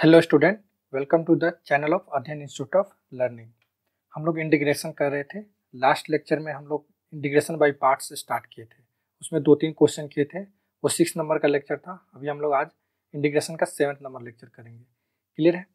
Hello student welcome to the channel of Adhyayan institute of learning हम लोग integration कर रहे थे। लास्ट लेक्चर में हम लोग इंटीग्रेशन बाय पार्ट्स स्टार्ट किए थे। उसमें दो तीन क्वेश्चन किए थे। वो सिक्स नंबर का लेक्चर था। अभी हम लोग आज इंटीग्रेशन का सेवन्थ नंबर लेक्चर करेंगे। क्लियर है?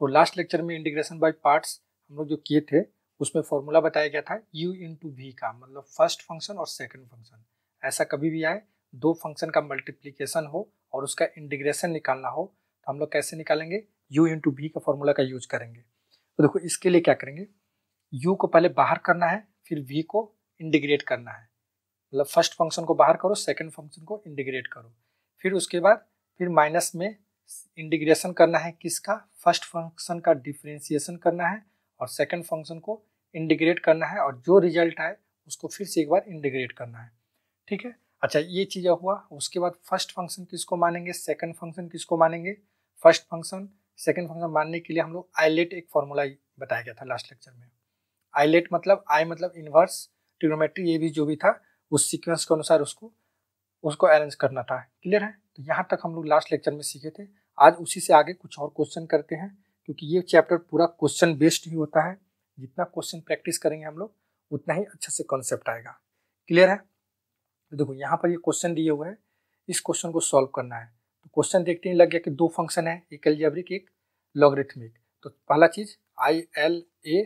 तो लास्ट लेक्चर में इंटीग्रेशन बाई पार्ट्स हम लोग जो किए थे, उसमें फॉर्मूला बताया गया था यू इंटू वी का मतलब फ़र्स्ट फ़ंक्शन और सेकेंड फ़ंक्शन ऐसा कभी भी आए, दो फ़ंक्शन का मल्टीप्लीकेशन हो और उसका इंटीग्रेशन निकालना हो तो हम लोग कैसे निकालेंगे? U इंटू बी का फॉर्मूला का यूज़ करेंगे। तो देखो, इसके लिए क्या करेंगे? U को पहले बाहर करना है, फिर v को इंटीग्रेट करना है। मतलब फ़र्स्ट फ़ंक्शन को बाहर करो सेकंड फ़ंक्शन को इंटीग्रेट करो। फिर उसके बाद, फिर माइनस में इंटीग्रेशन करना है किसका? फ़र्स्ट फ़ंक्शन का डिफ्रेंसिएशन करना है और सेकंड फ़ंक्शन को इंटीग्रेट करना है और जो रिज़ल्ट आए, उसको फिर से एक बार इंटीग्रेट करना है। ठीक है? अच्छा ये चीज़ हुआ, उसके बाद फ़र्स्ट फ़ंक्शन किसको मानेंगे? सेकंड फ़ंक्शन किसको मानेंगे? फ़र्स्ट फ़ंक्शन, सेकेंड फ़ंक्शन मानने के लिए हम लोग आईलेट एक फॉर्मूला बताया गया था लास्ट लेक्चर में। आईलेट मतलब आई मतलब इनवर्स, ट्रिग्नोमेट्री ये भी जो भी था, उस सीक्वेंस के अनुसार उसको उसको अरेंज करना था। क्लियर है? तो यहाँ तक हम लोग लास्ट लेक्चर में सीखे थे। आज उसी से आगे कुछ और क्वेश्चन करते हैं, क्योंकि ये चैप्टर पूरा क्वेश्चन बेस्ड ही होता है। जितना क्वेश्चन प्रैक्टिस करेंगे हम लोग, उतना ही अच्छे से कॉन्सेप्ट आएगा। क्लियर है? तो देखो, यहाँ पर ये क्वेश्चन दिए हुए हैं। इस क्वेश्चन को सॉल्व करना है। क्वेश्चन देखते ही लग गया कि दो फ़ंक्शन है, एक एल्जेब्रिक एक लॉगरिथमिक तो पहला चीज़ I L A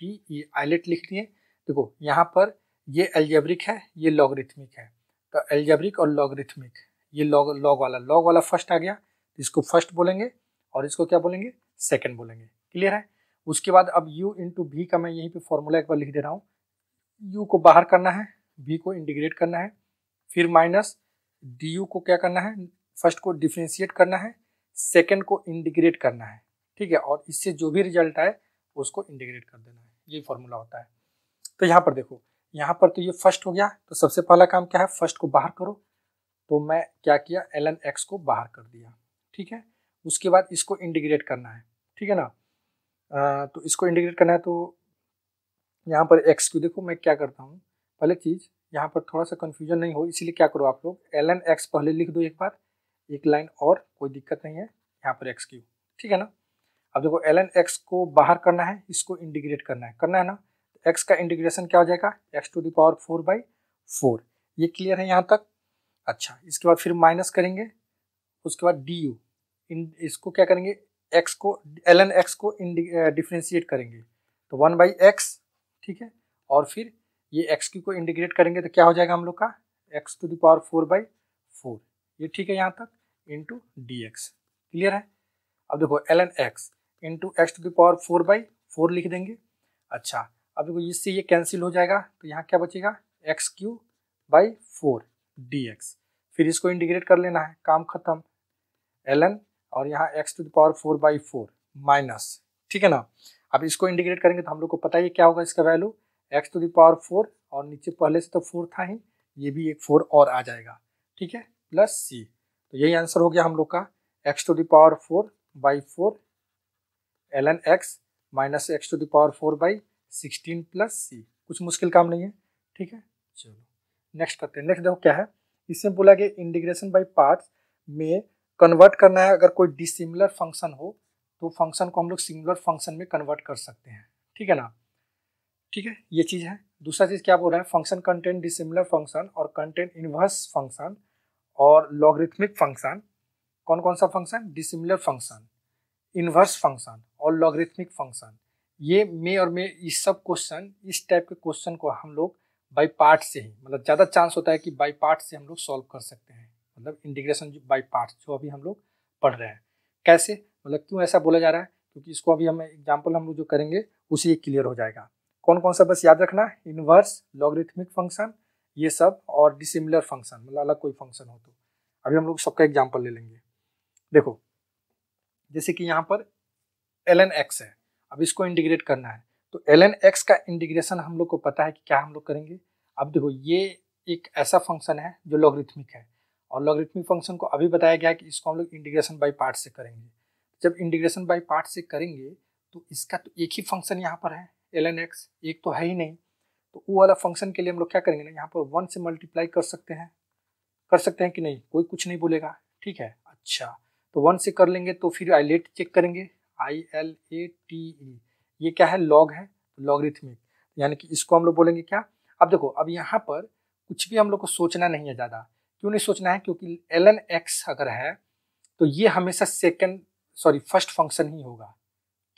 T E ILATE लिख लिए। देखो, यहाँ पर ये एल्जेब्रिक है, ये लॉगरिथमिक है। तो एल्जेब्रिक और लॉगरिथमिक ये लॉग लॉग वाला लॉग वाला फ़र्स्ट आ गया, इसको फ़र्स्ट बोलेंगे और इसको क्या बोलेंगे? सेकेंड बोलेंगे। क्लियर है? उसके बाद अब u इंटू भी का मैं यहीं पे फॉर्मूला एक बार लिख दे रहा हूँ। u को बाहर करना है v को इंटीग्रेट करना है, फिर माइनस डी को क्या करना है? फ़र्स्ट को डिफ्रेंशिएट करना है सेकेंड को इंटीग्रेट करना है ठीक है? और इससे जो भी रिज़ल्ट आए उसको इंटीग्रेट कर देना है। ये फॉर्मूला होता है। तो यहाँ पर देखो यहाँ पर तो ये फ़र्स्ट हो गया। तो सबसे पहला काम क्या है? फ़र्स्ट को बाहर करो। तो मैं क्या किया? एल एन एक्स को बाहर कर दिया ठीक है? उसके बाद इसको इंटीग्रेट करना है ठीक है ना? आ, तो इसको इंटीग्रेट करना है तो यहाँ पर एक्स क्यू देखो मैं क्या करता हूँ? पहले चीज़ यहाँ पर थोड़ा सा कन्फ्यूज़न नहीं हो इसीलिए क्या करो आप लोग? एल एन एक्स पहले लिख दो एक बार। एक लाइन और, कोई दिक्कत नहीं है, यहाँ पर एक्स क्यू ठीक है ना? अब देखो एल एन एक्स को बाहर करना है, इसको इंटीग्रेट करना है करना है ना? तो एक्स का इंटीग्रेशन क्या हो जाएगा? X to the power four by four ये क्लियर है यहाँ तक? अच्छा इसके बाद फिर माइनस करेंगे, उसके बाद डी यू इसको क्या करेंगे? एक्स को एल एन एक्स को डिफ्रेंशिएट करेंगे। तो वन बाई एक्स ठीक है? और फिर ये एक्स क्यू को इंटीग्रेट करेंगे तो क्या हो जाएगा हम लोग का? X to the power four by four ये ठीक है यहाँ तक? इंटू डी एक्स क्लियर है? अब देखो l n x into x to the power four by four लिख देंगे। अच्छा अब देखो, इससे ये कैंसिल हो जाएगा तो यहाँ क्या बचेगा? X cube by four d x फिर इसको इंटीग्रेट कर लेना है, काम खत्म। एल एन और यहाँ x to the power four by four minus ठीक है ना? अब इसको इंटीग्रेट करेंगे तो हम लोग को पता ही क्या होगा इसका value x to the power four और नीचे पहले से तो फोर था ही, ये भी एक फोर और आ जाएगा। ठीक है? प्लस सी तो यही आंसर हो गया हम लोग का x to the power four by four l n x minus x to the power four by sixteen plus c कुछ मुश्किल काम नहीं है, ठीक है? चलो नेक्स्ट करते हैं। नेक्स्ट देखो क्या है? इसमें बोला गया इंटीग्रेशन बाई पार्ट्स में कन्वर्ट करना है। अगर कोई डिसिमिलर फ़ंक्शन हो तो फ़ंक्शन को हम लोग सिमिलर फ़ंक्शन में कन्वर्ट कर सकते हैं। ठीक है ना? ठीक है? ये चीज़ है। दूसरा चीज़ क्या बोल रहा है? फ़ंक्शन कंटेंट डिसिमिलर फ़ंक्शन और कंटेंट इनवर्स फ़ंक्शन और लॉगरिथमिक फ़ंक्शन कौन कौन सा function dissimilar function inverse function और लॉगरिथमिक फ़ंक्शन ये मे और मे इस सब क्वेश्चन इस टाइप के क्वेश्चन को हम लोग बाई पार्ट से ही मतलब ज़्यादा चांस होता है कि बाई पार्ट से हम लोग सॉल्व कर सकते हैं। मतलब इंटीग्रेशन बाई पार्ट जो अभी हम लोग पढ़ रहे हैं। कैसे? मतलब क्यों ऐसा बोला जा रहा है? क्योंकि इसको अभी हम एग्ज़ाम्पल हम लोग जो करेंगे, उसी क्लियर हो जाएगा। कौन कौन सा बस याद रखना? इनवर्स लॉगरिथमिक फ़ंक्शन ये सब और डिसिमिलर फ़ंक्शन मतलब अलग कोई फ़ंक्शन हो तो। अभी हम लोग सबका एग्ज़ाम्पल ले लेंगे। देखो, जैसे कि यहाँ पर एल एन एक्स है, अब इसको इंटीग्रेट करना है। तो एल एन एक्स का इंटीग्रेशन हम लोग को पता है कि क्या हम लोग करेंगे? अब देखो, ये एक ऐसा फ़ंक्शन है जो लॉगरिथमिक है। और लॉगरिथमिक फ़ंक्शन को अभी बताया गया है कि इसको हम लोग इंटीग्रेशन बाई पार्ट से करेंगे। जब इंटीग्रेशन बाई पार्ट से करेंगे तो इसका तो एक ही फ़ंक्शन यहाँ पर है एल एन एक्स एक तो है ही नहीं। तो वो वाला फ़ंक्शन के लिए हम लोग क्या करेंगे ना, यहाँ पर वन से मल्टीप्लाई कर सकते हैं। कर सकते हैं कि नहीं? कोई कुछ नहीं बोलेगा। ठीक है? अच्छा। तो वन से कर लेंगे तो फिर आई लेट चेक करेंगे। आई एल ए टी ई ये क्या है? लॉग है लॉगरिथमिक यानी कि इसको हम लोग बोलेंगे क्या? अब देखो, अब यहाँ पर कुछ भी हम लोग को सोचना नहीं है ज़्यादा। क्यों नहीं सोचना है? क्योंकि एल एन एक्स अगर है तो ये हमेशा सेकेंड सॉरी फ़र्स्ट फ़ंक्शन ही होगा।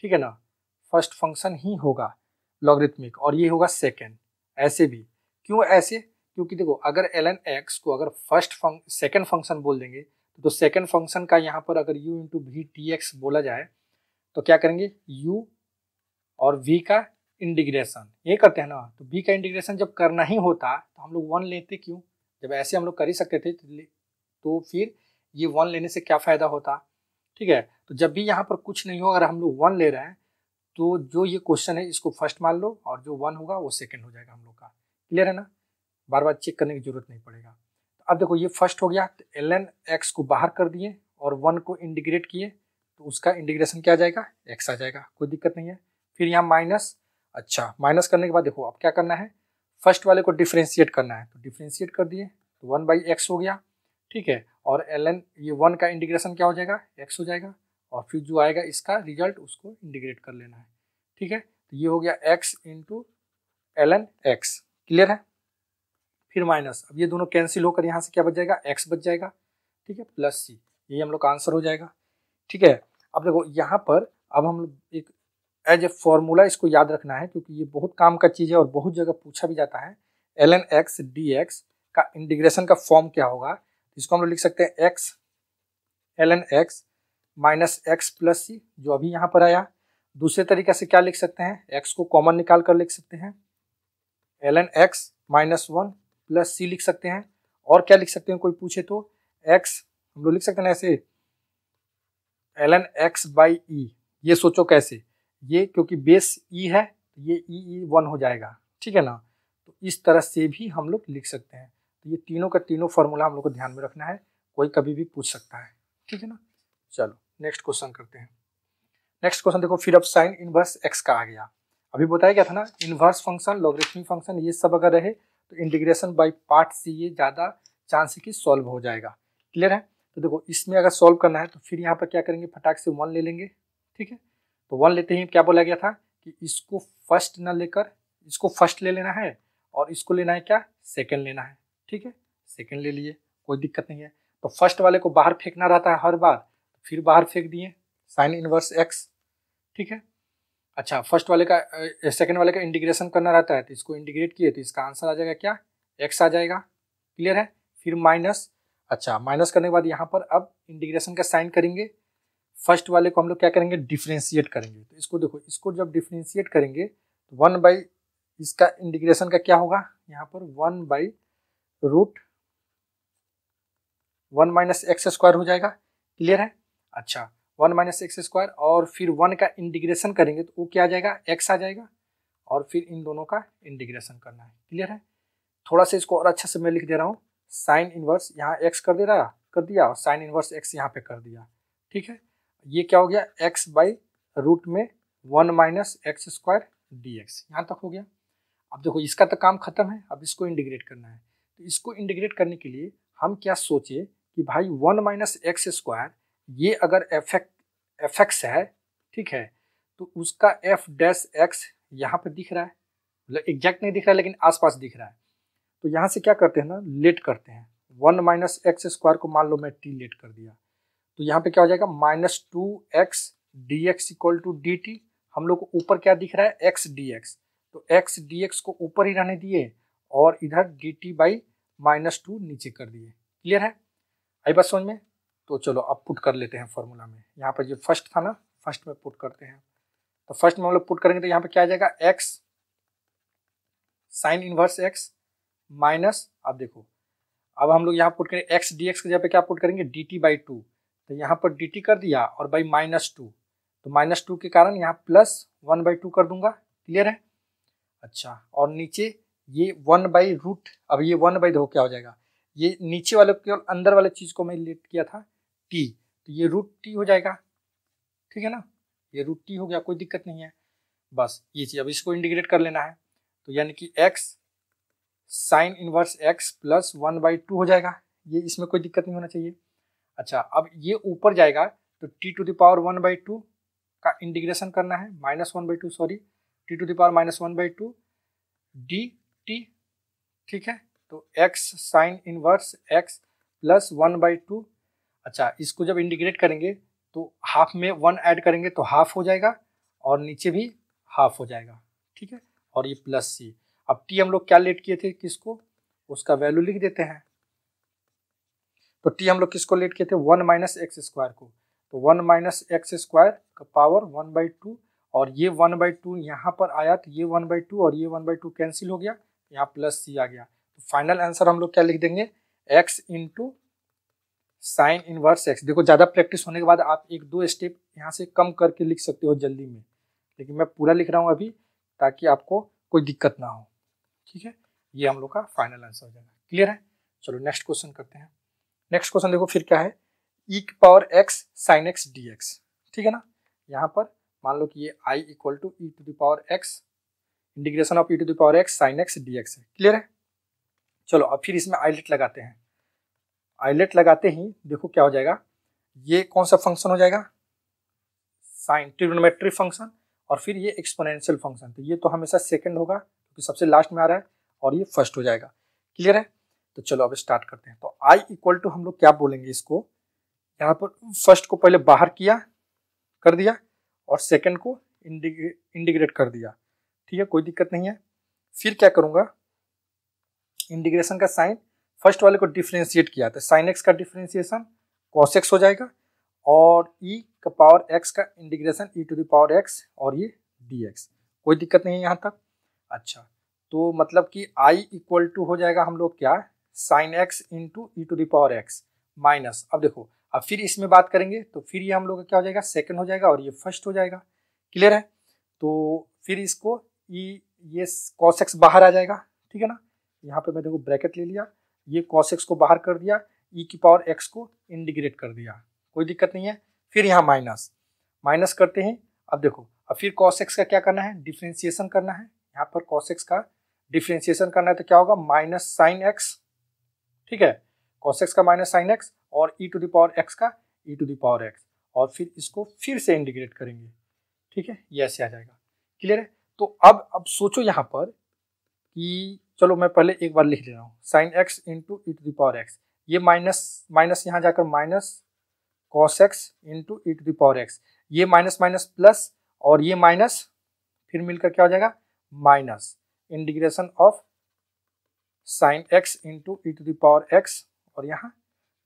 ठीक है ना? फ़र्स्ट फ़ंक्शन ही होगा लॉगरिथमिक और ये होगा सेकेंड ऐसे भी। क्यों ऐसे? क्योंकि देखो, अगर एल एन एक्स को अगर फ़र्स्ट फंक सेकेंड फ़ंक्शन बोल देंगे तो सेकेंड फ़ंक्शन का यहाँ पर अगर u into v t x बोला जाए तो क्या करेंगे? u और v का इंटीग्रेशन ये करते हैं ना तो v का इंटीग्रेशन जब करना ही होता तो हम लोग वन लेते क्यों? जब ऐसे हम लोग कर ही सकते थे तो फिर ये वन लेने से क्या फ़ायदा होता? ठीक है? तो जब भी यहाँ पर कुछ नहीं हो, अगर हम लोग वन ले रहे हैं तो जो ये क्वेश्चन है, इसको फ़र्स्ट मान लो और जो वन होगा, वो सेकेंड हो जाएगा हम लोग का। क्लियर है ना? बार बार चेक करने की ज़रूरत नहीं पड़ेगा। तो अब देखो, ये फ़र्स्ट हो गया तो एल एन एक्स को बाहर कर दिए और वन को इंटीग्रेट किए तो उसका इंटीग्रेशन क्या आ जाएगा? एक्स आ जाएगा, कोई दिक्कत नहीं है। फिर यहाँ माइनस अच्छा माइनस करने के बाद देखो, अब क्या करना है? फ़र्स्ट वाले को डिफ्रेंशिएट करना है तो डिफ्रेंशिएट कर दिए तो वन बाई एक्स हो गया, ठीक है? और एल एन ये वन का इंटीग्रेशन क्या हो जाएगा? एक्स हो जाएगा। और फिर जो आएगा इसका रिज़ल्ट उसको इंटीग्रेट कर लेना है। ठीक है? तो ये हो गया x into l n x clear है? फिर माइनस अब ये दोनों कैंसिल होकर यहाँ से क्या बच जाएगा? एक्स बच जाएगा। ठीक है? प्लस सी ये हम लोग का आंसर हो जाएगा। ठीक है? अब देखो, यहाँ पर अब हम लोग एक एज ए फॉर्मूला इसको याद रखना है क्योंकि ये बहुत काम का चीज़ है और बहुत जगह पूछा भी जाता है। L n x d x का इंटीग्रेशन का फॉर्म क्या होगा? इसको हम लोग लिख सकते हैं x l n x minus x plus c, जो अभी यहाँ पर आया। दूसरे तरीके से क्या लिख सकते हैं? एक्स को कॉमन निकाल कर लिख सकते हैं। L n x minus one plus c लिख सकते हैं। और क्या लिख सकते हैं? कोई पूछे तो एक्स, हम लोग लिख सकते हैं ऐसे। L n x by e, ये सोचो कैसे? ये क्योंकि बेस ई e है, ये ई ई वन हो जाएगा। ठीक है ना? तो इस तरह से भी हम लोग लिख सकते हैं। तो ये तीनों का तीनों फॉर्मूला हम लोग को ध्यान में रखना है। कोई कभी भी पूछ सकता है। ठीक है ना? चलो नेक्स्ट क्वेश्चन करते हैं। नेक्स्ट क्वेश्चन देखो, फिर अब साइन इनवर्स एक्स का आ गया। अभी बताया गया था ना इनवर्स फ़ंक्शन लॉगरिथमिक फ़ंक्शन ये सब अगर रहे तो इंटीग्रेशन बाई पार्ट से ये ज़्यादा चांस है कि सॉल्व हो जाएगा। क्लियर है? तो देखो, इसमें अगर सॉल्व करना है तो फिर यहाँ पर क्या करेंगे? फटाक से वन ले लेंगे, ठीक है? तो वन लेते ही क्या बोला गया था कि इसको फ़र्स्ट ना लेकर, इसको फ़र्स्ट ले लेना है, और इसको लेना है क्या? सेकेंड लेना है, ठीक है? सेकेंड ले लिए, कोई दिक्कत नहीं है। तो फ़र्स्ट वाले को बाहर फेंकना रहता है हर बार फिर बाहर फेंक दिए साइन इनवर्स एक्स ठीक है? अच्छा फ़र्स्ट वाले का सेकंड वाले का इंटीग्रेशन करना रहता है तो इसको इंटीग्रेट किए तो इसका आंसर आ जाएगा क्या? एक्स आ जाएगा क्लियर है? फिर माइनस अच्छा माइनस करने के बाद यहाँ पर अब इंटीग्रेशन का साइन करेंगे। फ़र्स्ट वाले को हम लोग क्या करेंगे? डिफ्रेंशिएट करेंगे। तो इसको देखो, इसको जब डिफ्रेंशिएट करेंगे तो वन बाई इसका इंटीग्रेशन का क्या होगा? यहाँ पर one by root one minus x square हो जाएगा। क्लियर है? अच्छा वन माइनस एक्स स्क्वायर और फिर वन का इंटीग्रेशन करेंगे तो वो क्या आ जाएगा? एक्स आ जाएगा और फिर इन दोनों का इंटीग्रेशन करना है। क्लियर है? थोड़ा सा इसको और अच्छा से मैं लिख दे रहा हूँ। साइन इनवर्स यहाँ एक्स कर दे रहा, कर दिया और साइन इनवर्स एक्स यहाँ पे कर दिया। ठीक है? ये क्या हो गया? एक्स बाई रूट में one minus x square d x यहाँ तक हो गया। अब देखो, इसका तो काम खत्म है, अब इसको इंटीग्रेट करना है। तो इसको इंटीग्रेट करने के लिए हम क्या सोचे कि भाई वन माइनस एक्स स्क्वायर ये अगर एफ़ एफ़ एक्स है, ठीक है तो उसका एफ़ डैश एक्स यहाँ पर दिख रहा है। मतलब एग्जैक्ट नहीं दिख रहा है लेकिन आसपास दिख रहा है। तो यहाँ से क्या करते हैं ना लेट करते हैं। वन माइनस एक्स स्क्वायर को मान लो, मैं टी लेट कर दिया। तो यहाँ पे क्या हो जाएगा minus two x d x equal to d t हम लोग को ऊपर क्या दिख रहा है एक्स डी एक्स तो एक्स डी एक्स को ऊपर ही रहने दिए और इधर d t by minus two नीचे कर दिए। क्लियर है? आई बात समझ में? तो चलो अब पुट कर लेते हैं फॉर्मूला में। यहाँ पर जो फ़र्स्ट था ना फ़र्स्ट में पुट करते हैं। तो फ़र्स्ट में हम लोग पुट करेंगे तो यहाँ पे क्या आ जाएगा? X sine inverse x minus अब देखो, अब हम लोग यहाँ पुट करेंगे एक्स डी एक्स की जगह पे क्या पुट करेंगे? डी टी बाई टू तो यहाँ पर डी टी कर दिया और बाई माइनस टू तो माइनस टू के कारण यहाँ प्लस वन बाई टू कर दूँगा। क्लियर है? अच्छा और नीचे ये वन बाई रूट अब ये वन बाई दो क्या हो जाएगा? ये नीचे वाले केवल अंदर वाले चीज़ को मैं लेट किया था। टी तो ये रूट टी हो जाएगा। ठीक है ना? ये रूट टी हो गया, कोई दिक्कत नहीं है। बस ये चीज़, अब इसको इंटीग्रेट कर लेना है। तो यानी कि x sine inverse x plus one by two हो जाएगा। ये इसमें कोई दिक्कत नहीं होना चाहिए। अच्छा अब ये ऊपर जाएगा तो t to the power one by two का इंटीग्रेशन करना है। Minus one by two sorry t to the power minus one by two d t ठीक है? तो x sine inverse x plus one by two अच्छा इसको जब integrate करेंगे तो हाफ़ में वन ऐड करेंगे तो हाफ़ हो जाएगा और नीचे भी हाफ़ हो जाएगा, ठीक है? और ये प्लस सी अब टी हम लोग क्या लेट किए थे किसको? उसका वैल्यू लिख देते हैं। तो टी हम लोग किसको लेट किए थे? वन माइनस एक्स स्क्वायर को। तो वन माइनस एक्स स्क्वायर का पावर वन बाई टू और ये वन बाई टू यहाँ पर आया तो ये वन बाई टू और ये वन बाई टू कैंसिल हो गया, यहाँ प्लस सी आ गया। तो फाइनल आंसर हम लोग क्या लिख देंगे? X into sine inverse x. देखो, ज़्यादा प्रैक्टिस होने के बाद आप एक दो स्टेप यहाँ से कम करके लिख सकते हो जल्दी में। लेकिन मैं पूरा लिख रहा हूँ अभी, ताकि आपको कोई दिक्कत ना हो। ठीक है? ये हम लोग का फाइनल आंसर हो जाएगा। क्लियर है? चलो नेक्स्ट क्वेश्चन करते हैं। नेक्स्ट क्वेश्चन देखो, फिर क्या है? ई की power x sine x d x ठीक है ना? यहाँ पर मान लो कि ये I equal to e to the power x integration of e to the power x sine x d x है। क्लियर है? चलो, अब फिर इसमें आईलेट लगाते हैं। आईलेट लगाते ही देखो क्या हो जाएगा। ये कौन सा फ़ंक्शन हो जाएगा? साइन ट्रिग्नोमेट्रिक फ़ंक्शन और फिर ये एक्सपोनेंशियल फ़ंक्शन तो ये तो हमेशा सेकंड होगा, क्योंकि तो सबसे लास्ट में आ रहा है और ये फ़र्स्ट हो जाएगा। क्लियर है? तो चलो अब स्टार्ट करते हैं। तो आई इक्वल टू हम लोग क्या बोलेंगे इसको? यहाँ पर फ़र्स्ट को पहले बाहर किया, कर दिया और सेकंड को इंडिग्रेट कर दिया। ठीक है, कोई दिक्कत नहीं है। फिर क्या करूँगा? इंटीग्रेशन का साइन फ़र्स्ट वाले को डिफ्रेंशिएट किया तो साइन एक्स का डिफ्रेंशिएशन कॉस एक्स हो जाएगा और ई e का पावर एक्स का integration e to the power x और ये डी एक्स कोई दिक्कत नहीं है यहाँ तक? अच्छा तो मतलब कि आई इक्वल टू हो जाएगा हम लोग क्या? Sine x into e to the power x minus अब देखो अब फिर इसमें बात करेंगे तो फिर ये हम लोग का क्या हो जाएगा? सेकंड हो जाएगा और ये फ़र्स्ट हो जाएगा। क्लियर है? तो फिर इसको ई e, ये कॉस एक्स बाहर आ जाएगा ठीक है ना? यहाँ पे मैं देखो ब्रैकेट ले लिया। ये कॉस एक्स को बाहर कर दिया e की पावर एक्स को इंटीग्रेट कर दिया। कोई दिक्कत नहीं है। फिर यहाँ माइनस माइनस करते हैं। अब देखो, अब फिर कॉस एक्स का क्या करना है? डिफ्रेंसिएशन करना है। यहाँ पर कॉस एक्स का डिफ्रेंसिएशन करना है तो क्या होगा? माइनस साइन एक्स ठीक है? कॉस एक्स का माइनस साइन एक्स और ई टू दावर एक्स का ई टू दावर एक्स और फिर इसको फिर से इंटीग्रेट करेंगे। ठीक है? ये ऐसे आ जाएगा। क्लियर है? तो अब अब सोचो यहाँ पर कि चलो मैं पहले एक बार लिख ले रहा हूँ। Sine x into e to the power x ये माइनस माइनस यहाँ जाकर minus cos x into e to the power x ये माइनस माइनस प्लस और ये माइनस फिर मिलकर क्या हो जाएगा? Minus integration of sine x into e to the power x और यहाँ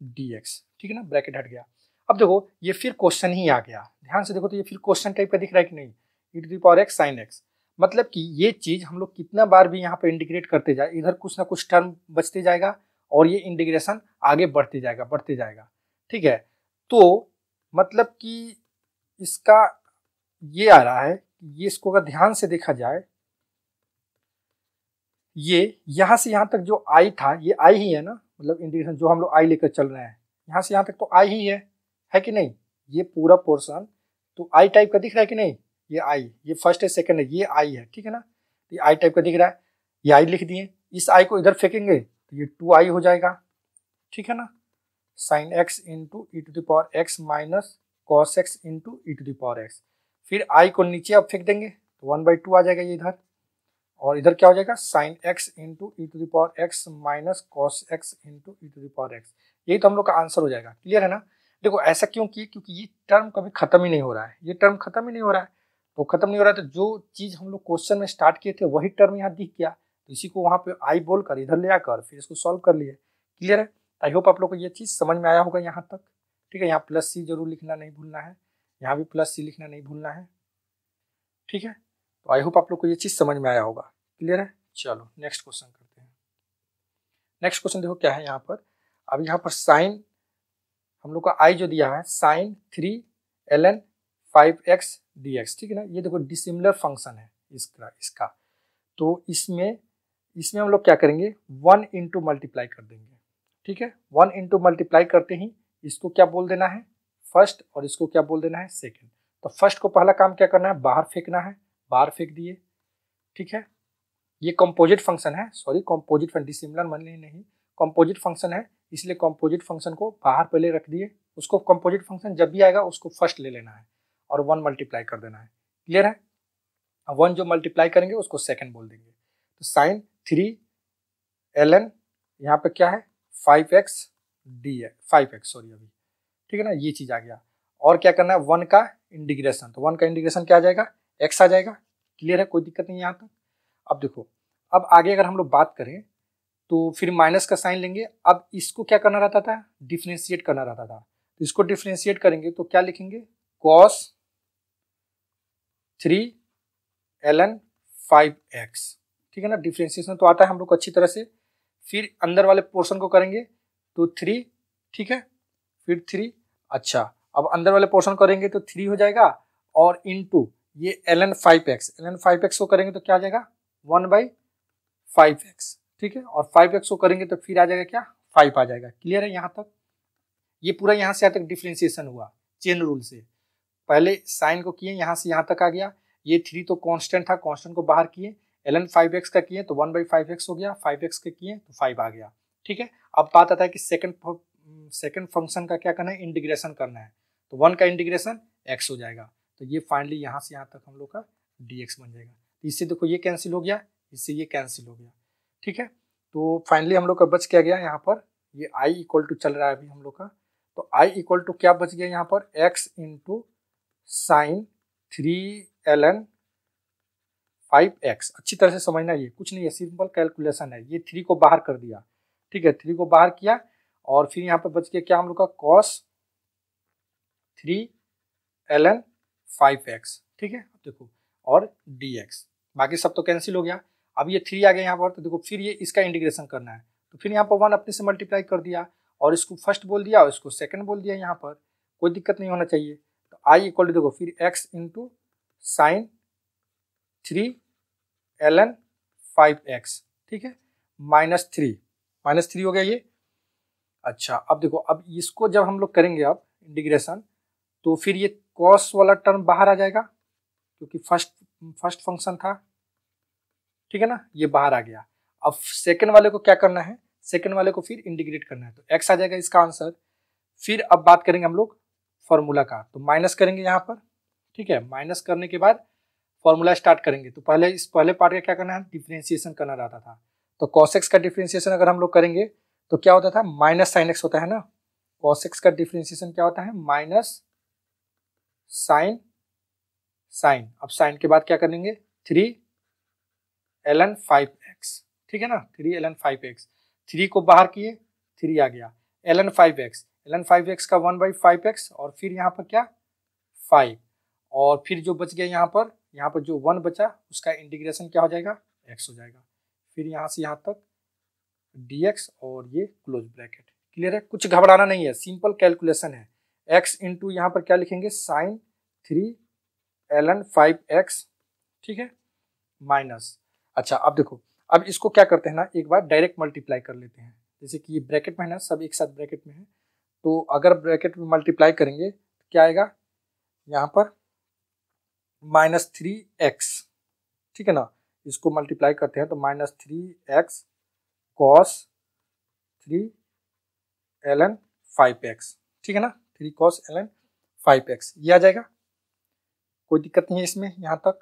डी एक्स ठीक है ना? ब्रैकेट हट गया। अब देखो, ये फिर क्वेश्चन ही आ गया। ध्यान से देखो तो ये फिर क्वेश्चन टाइप का दिख रहा है कि नहीं? E to the power x sine x मतलब कि ये चीज़ हम लोग कितना बार भी यहाँ पर इंटीग्रेट करते जाए, इधर कुछ ना कुछ टर्म बचते जाएगा और ये इंटीग्रेशन आगे बढ़ते जाएगा बढ़ते जाएगा। ठीक है? तो मतलब कि इसका ये आ रहा है, ये इसको अगर ध्यान से देखा जाए, ये यहाँ से यहाँ तक जो आई था, ये आई ही है ना? मतलब इंटीग्रेशन जो हम लोग आई लेकर चल रहे हैं, यहाँ से यहाँ तक तो आई ही है है कि नहीं? ये पूरा पोर्शन तो आई टाइप का दिख रहा है कि नहीं? ये आई ये फ़र्स्ट है सेकंड है, ये आई है, ठीक है ना? ये आई टाइप का दिख रहा है, ये आई लिख दिए, इस आई को इधर फेंकेंगे तो ये टू आई हो जाएगा, ठीक है ना? Sine x into e to the power x minus cos x into e to the power x फिर आई को नीचे अब फेंक देंगे तो वन बाई टू आ जाएगा ये इधर, और इधर क्या हो जाएगा? Sine x into e to the power x minus cos x into e to the power x यही तो हम लोग का आंसर हो जाएगा क्लियर है ना? देखो ऐसा क्यों किए क्योंकि ये टर्म कभी खत्म ही नहीं हो रहा है, ये टर्म खत्म ही नहीं हो रहा है। तो खत्म नहीं हो रहा है तो जो चीज़ हम लोग क्वेश्चन में स्टार्ट किए थे, वही टर्म यहाँ दिख गया। तो इसी को वहाँ पे आई बोलकर, इधर ले आकर, फिर इसको सॉल्व कर लिए। क्लियर है? आई होप आप लोग को ये चीज़ समझ में आया होगा यहाँ तक। ठीक है? यहाँ प्लस सी ज़रूर लिखना नहीं भूलना है। यहाँ भी प्लस सी लिखना नहीं भूलना है। ठीक है? तो आई होप आप लोग को ये चीज़ समझ में आया होगा। क्लियर है? चलो नेक्स्ट क्वेश्चन करते हैं। नेक्स्ट क्वेश्चन देखो क्या है यहाँ पर। अब यहाँ पर साइन हम लोग का आई जो दिया है sine three l n five x d x ठीक है ना? ये देखो डिसिमिलर फ़ंक्शन है इसका इसका। तो इसमें इसमें हम लोग क्या करेंगे? वन इंटू मल्टीप्लाई कर देंगे, ठीक है? वन इंटू मल्टीप्लाई करते ही इसको क्या बोल देना है? फ़र्स्ट, और इसको क्या बोल देना है? सेकेंड। तो फ़र्स्ट को पहला काम क्या करना है? बाहर फेंकना है, बाहर फेंक दिए, ठीक है? ये कंपोजिट फ़ंक्शन है सॉरी कंपोजिट फ़ंक्शन डिसिमिलर मान नहीं। कंपोजिट फ़ंक्शन है, इसलिए कंपोजिट फ़ंक्शन को बाहर पहले रख दिए, उसको कंपोजिट फ़ंक्शन जब भी आएगा, उसको फ़र्स्ट ले लेना है। और वन मल्टीप्लाई कर देना है। क्लियर है? वन जो मल्टीप्लाई करेंगे, उसको सेकेंड बोल देंगे। तो साइन थ्री एल एन यहाँ पर क्या है? फाइव एक्स डी है फाइव एक्स सॉरी अभी। ठीक है ना? ये चीज़ आ गया। और क्या करना है? वन का इंटीग्रेशन तो वन का इंटीग्रेशन क्या आ जाएगा? एक्स आ जाएगा। क्लियर है? कोई दिक्कत नहीं यहाँ तक। अब देखो, अब आगे अगर हम लोग बात करें तो फिर माइनस का साइन लेंगे। अब इसको क्या करना रहता था? डिफ्रेंशिएट करना रहता था। तो इसको डिफ्रेंशिएट करेंगे तो क्या लिखेंगे? Cos three l n five x ठीक है ना? डिफ्रेंशिएशन तो आता है हम लोग अच्छी तरह से। फिर अंदर वाले पोर्शन को करेंगे तो थ्री ठीक है? फिर थ्री अच्छा। अब अंदर वाले पोर्शन करेंगे तो थ्री हो जाएगा और इन टू ये l n five x l n five x को करेंगे तो क्या आ जाएगा? वन बाई फाइव एक्स ठीक है? और फाइव एक्स को करेंगे तो फिर आ जाएगा क्या? फाइव आ जाएगा। क्लियर है यहाँ तक? ये पूरा यहाँ से यहाँ तक डिफ्रेंसिएशन हुआ चेन रूल से। पहले साइन को किए, यहाँ से यहाँ तक आ गया। ये थ्री तो कांस्टेंट था कांस्टेंट को बाहर किए। एल एन फाइव एक्स का किए तो वन बाई फाइव एक्स हो गया। फाइव एक्स के किए तो फाइव आ गया। ठीक है? अब बात आता है कि सेकंड सेकंड फ़ंक्शन का क्या करना है? इंटीग्रेशन करना है। तो वन का इंटीग्रेशन एक्स हो जाएगा। तो ये फाइनली यहाँ से यहाँ तक हम लोग का डी बन जाएगा। तो इससे देखो ये कैंसिल हो गया, इससे ये कैंसिल हो गया। ठीक है? तो फाइनली हम लोग का बच क्या गया यहाँ पर? ये आई इक्वल टू चल रहा है अभी हम लोग का। तो आई इक्वल टू क्या बच गया यहाँ पर? X into sine three l n five x. अच्छी तरह से समझना ये। कुछ नहीं है, सिंपल कैलकुलेशन है। ये थ्री को बाहर कर दिया। ठीक है, थ्री को बाहर किया और फिर यहाँ पर बच गया क्या हम लोग का? Cos three l n five x. ठीक है देखो। और डी एक्स। बाकी सब तो कैंसिल हो गया। अब ये थ्री आ गया यहाँ पर तो देखो फिर ये इसका इंटीग्रेशन करना है। तो फिर यहाँ पर वन अपने से मल्टीप्लाई कर दिया और इसको फ़र्स्ट बोल दिया और इसको सेकंड बोल दिया यहाँ पर। कोई दिक्कत नहीं होना चाहिए। आई इक्वल टू देखो फिर x into sine three l n five x ठीक है? माइनस थ्री माइनस थ्री हो गया ये? अच्छा अब देखो, अब इसको जब हम लोग करेंगे अब इंटीग्रेशन तो फिर ये कॉस वाला टर्म बाहर आ जाएगा, क्योंकि फ़र्स्ट फ़र्स्ट फ़ंक्शन था, ठीक है ना? ये बाहर आ गया। अब सेकंड वाले को क्या करना है? सेकंड वाले को फिर इंटीग्रेट करना है। तो एक्स आ जाएगा इसका आंसर फिर अब बात करेंगे हम लोग फॉर्मूला का। तो माइनस करेंगे यहाँ पर, ठीक है? माइनस करने के बाद फॉर्मूला स्टार्ट करेंगे। तो पहले, इस पहले पार्ट का क्या करना है? डिफ्रेंसिएशन करना रहता था। तो कॉसेक्स का डिफ्रेंसिएशन अगर हम लोग करेंगे तो क्या होता था? माइनस साइन एक्स होता है ना? कॉसेक्स का डिफ्रेंसिएशन क्या होता है? माइनस साइन साइन अब साइन के बाद क्या करेंगे? Three l n five x ठीक है ना? Three l n five x three को बाहर किए थ्री आ गया। L n five x l n five x का वन बाई फाइव एक्स और फिर यहाँ पर क्या? फाइव और फिर जो बच गया यहाँ पर यहाँ पर जो वन बचा, उसका इंटीग्रेशन क्या हो जाएगा? एक्स हो जाएगा। फिर यहाँ से यहाँ तक डी एक्स और ये क्लोज ब्रैकेट क्लियर है? कुछ घबराना नहीं है सिंपल कैलकुलेशन है। एक्स इंटू यहाँ पर क्या लिखेंगे? Sine three l n five x ठीक है? माइनस अच्छा अब देखो, अब इसको क्या करते हैं ना, एक बार डायरेक्ट मल्टीप्लाई कर लेते हैं। जैसे कि ये ब्रैकेट में है ना, सब एक साथ ब्रैकेट में है। तो अगर ब्रैकेट में मल्टीप्लाई करेंगे तो क्या आएगा? यहाँ पर माइनस थ्री एक्स, ठीक है ना? इसको मल्टीप्लाई करते हैं तो minus three x cos three l n five x, ठीक है ना? Three cos l n five x, ये आ जाएगा। कोई दिक्कत नहीं है इसमें, यहाँ तक।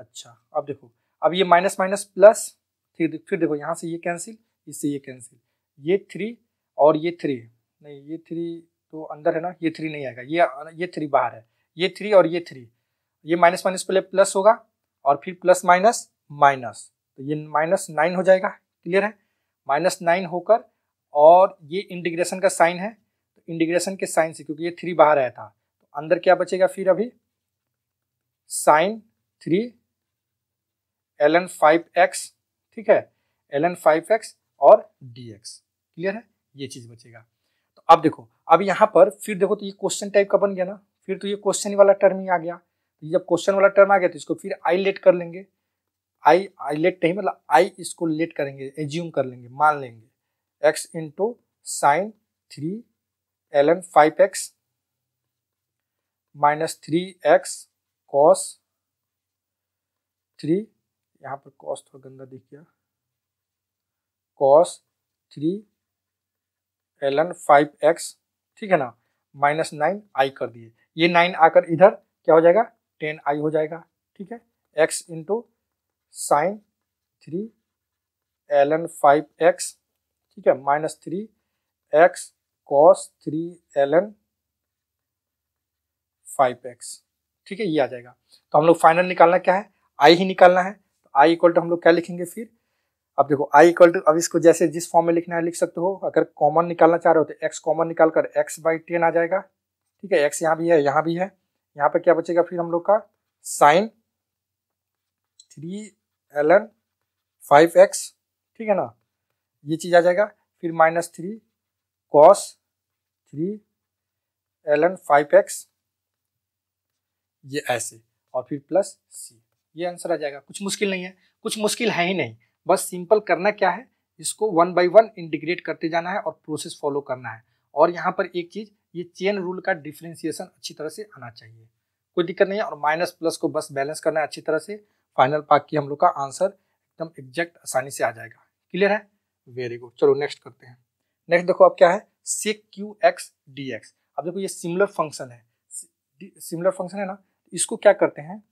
अच्छा अब देखो, अब ये माइनस माइनस प्लस, फिर फिर देखो यहाँ से ये कैंसिल, इससे ये कैंसिल। ये थ्री और ये थ्री। नहीं, ये थ्री तो अंदर है ना, ये थ्री नहीं आएगा, ये ये थ्री बाहर है, ये थ्री और ये थ्री ये माइनस माइनस पहले प्लस होगा और फिर प्लस माइनस माइनस तो ये माइनस नाइन हो जाएगा क्लियर है? माइनस नाइन होकर और ये इंटीग्रेशन का साइन है तो इंटीग्रेशन के साइन से, क्योंकि ये थ्री बाहर आया था तो अंदर क्या बचेगा फिर अभी? Sine three l n five x ठीक है? एल एन फाइव एक्स और डी एक्स क्लियर है? ये चीज़ बचेगा। अब देखो, अब यहाँ पर फिर देखो तो ये क्वेश्चन टाइप का बन गया ना। फिर तो ये क्वेश्चन वाला टर्म ही आ गया। तो जब क्वेश्चन वाला टर्म आ गया तो इसको फिर आई लेट कर लेंगे। आई आई लेट नहीं मतलब आई इसको लेट करेंगे एज्यूम कर लेंगे, मान लेंगे। X into sine three l n five x minus three x cos three यहाँ पर कॉस थोड़ा गंदा दिख गया। Cos three l n five x ठीक है ना? माइनस नाइन आई कर दिए। ये नाइन आकर इधर क्या हो जाएगा? टेन आई हो जाएगा, ठीक है? X into sine three l n five x ठीक है? Minus three x cos three l n five x ठीक है? ये आ जाएगा। तो हम लोग फाइनल निकालना क्या है? आई ही निकालना है। तो आई इक्वल टू हम लोग क्या लिखेंगे फिर? अब देखो आई इक्वल टू अब इसको जैसे जिस फॉर्म में लिखना है, लिख सकते हो। अगर कॉमन निकालना चाह रहे हो तो एक्स कॉमन निकाल कर एक्स बाई टेन आ जाएगा। ठीक है एक्स यहाँ भी है, यहाँ भी है। यहाँ पे क्या बचेगा फिर हम लोग का? Sine three l n five x ठीक है ना? ये चीज़ आ जाएगा। फिर minus three cos three l n five x ये ऐसे, और फिर प्लस सी ये आंसर आ जाएगा। कुछ मुश्किल नहीं है, कुछ मुश्किल है ही नहीं। बस सिंपल करना क्या है? इसको वन बाई वन इंटीग्रेट करते जाना है और प्रोसेस फॉलो करना है। और यहाँ पर एक चीज़, ये चेन रूल का डिफ्रेंसिएशन अच्छी तरह से आना चाहिए। कोई दिक्कत नहीं है और माइनस प्लस को बस बैलेंस करना है अच्छी तरह से। फाइनल पार्ट की हम लोग का आंसर एकदम एग्जैक्ट आसानी से आ जाएगा। क्लियर है? Very good. चलो नेक्स्ट करते हैं। नेक्स्ट देखो अब क्या है? Sec cube x d x अब देखो ये सिमिलर फ़ंक्शन है। सिमिलर फ़ंक्शन है ना? इसको क्या करते हैं?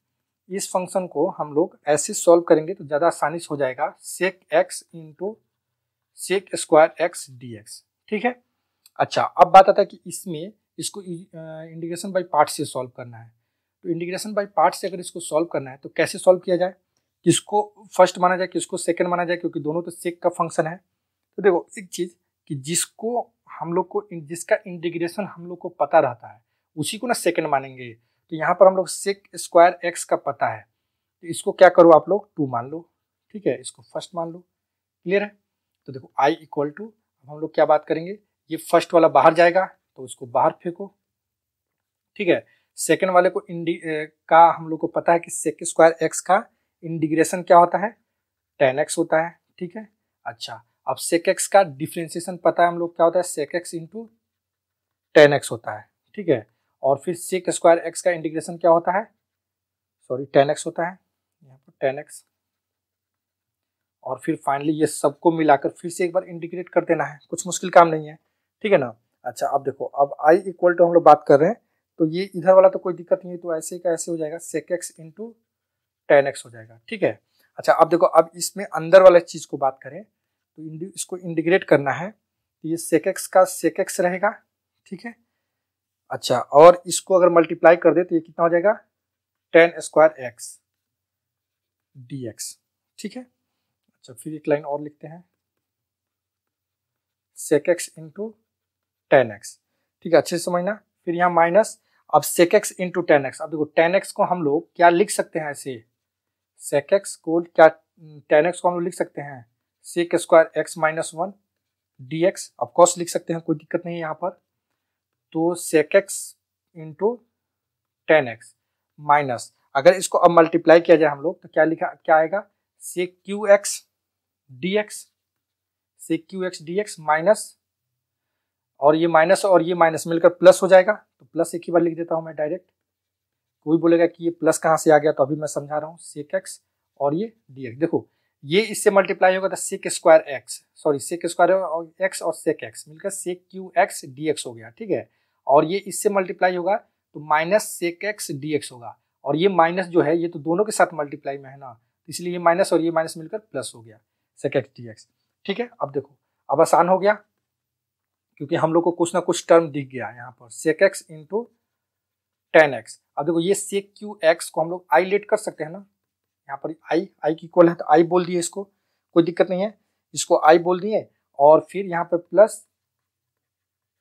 इस फ़ंक्शन को हम लोग ऐसे सॉल्व करेंगे तो ज़्यादा आसानी से हो जाएगा। Sec x into sec square x d x ठीक है? अच्छा अब बात आता है कि इसमें इसको इंटीग्रेशन बाई पार्ट से सॉल्व करना है। तो इंटीग्रेशन बाई पार्ट से अगर इसको सॉल्व करना है तो कैसे सॉल्व किया जाए? किसको फ़र्स्ट माना जाए, किसको सेकंड माना जाए, क्योंकि दोनों तो सेक का फ़ंक्शन है। तो देखो, एक चीज़ कि जिसको हम लोग को जिसका इंटीग्रेशन हम लोग को पता रहता है, उसी को ना सेकंड मानेंगे। तो यहाँ पर हम लोग सेक स्क्वायर एक्स का पता है। तो इसको क्या करो आप लोग? टू मान लो। ठीक है? इसको फ़र्स्ट मान लो। क्लियर है? तो देखो आई इक्वल टू अब हम लोग क्या बात करेंगे? ये फ़र्स्ट वाला बाहर जाएगा तो उसको बाहर फेंको। ठीक है? सेकेंड वाले को इंडी का हम लोग को पता है कि सेक स्क्वायर एक्स का इंडिग्रेशन क्या होता है? टेन एक्स होता है। ठीक है? अच्छा अब सेक एक्स का डिफ्रेंसिएशन पता है हम लोग क्या होता है? Sec x into tan x होता है। ठीक है? और फिर सेक स्क्वायर एक्स का इंटीग्रेशन क्या होता है? सॉरी टेन एक्स होता है। यहाँ पर टेन एक्स और फिर फाइनली ये सबको मिलाकर फिर से एक बार इंटीग्रेट कर देना है। कुछ मुश्किल काम नहीं है। ठीक है ना? अच्छा अब देखो, अब आई इक्वल टू हम लोग बात कर रहे हैं। तो ये इधर वाला तो कोई दिक्कत नहीं है तो ऐसे का ऐसे हो जाएगा। Sec x into tan x हो जाएगा। ठीक है? अच्छा अब देखो, अब इसमें अंदर वाला चीज़ को बात करें तो इसको इंटीग्रेट करना है। तो ये सेक एक्स का सेक एक्स रहेगा। ठीक है? अच्छा और इसको अगर मल्टीप्लाई कर दे तो ये कितना हो जाएगा? Tan square x d x ठीक है? अच्छा फिर एक लाइन और लिखते हैं। Sec x into tan x ठीक है, अच्छे से समझना। फिर यहाँ माइनस अब sec x into tan x अब देखो टेन एक्स को हम लोग क्या लिख सकते हैं ऐसे? सेक एक्स को क्या टेन एक्स को हम लोग लिख सकते हैं? Sec square x minus one d x of course लिख सकते हैं, कोई दिक्कत नहीं है यहाँ पर। तो sec x into tan x minus अगर इसको अब मल्टीप्लाई किया जाए हम लोग तो क्या लिखा, क्या आएगा? Sec cube x d x sec cube x d x minus और ये माइनस और ये माइनस मिलकर प्लस हो जाएगा। तो प्लस एक ही बार लिख देता हूँ मैं डायरेक्ट कोई बोलेगा कि ये प्लस कहाँ से आ गया तो अभी मैं समझा रहा हूँ सेक एक्स और ये डी एक्स देखो, ये इससे मल्टीप्लाई होगा तो sec square x sorry sec square x और सेक एक्स मिलकर sec cube x d x हो गया, ठीक है? और ये इससे मल्टीप्लाई होगा तो minus sec x d x होगा। और ये माइनस जो है, ये तो दोनों के साथ मल्टीप्लाई में है ना इसलिए ये माइनस और ये माइनस मिलकर प्लस हो गया सेक एक्स डी एक्स ठीक है, अब देखो, अब आसान हो गया, क्योंकि हम लोग को कुछ ना कुछ टर्म दिख गया यहाँ पर sec x into tan x अब देखो, ये सेक क्यू एक्स को हम लोग आई लेट कर सकते हैं ना, यहाँ पर आई आई की इक्वल है तो आई बोल दिए इसको, कोई दिक्कत नहीं है, इसको आई बोल दिए, और फिर यहाँ पर plus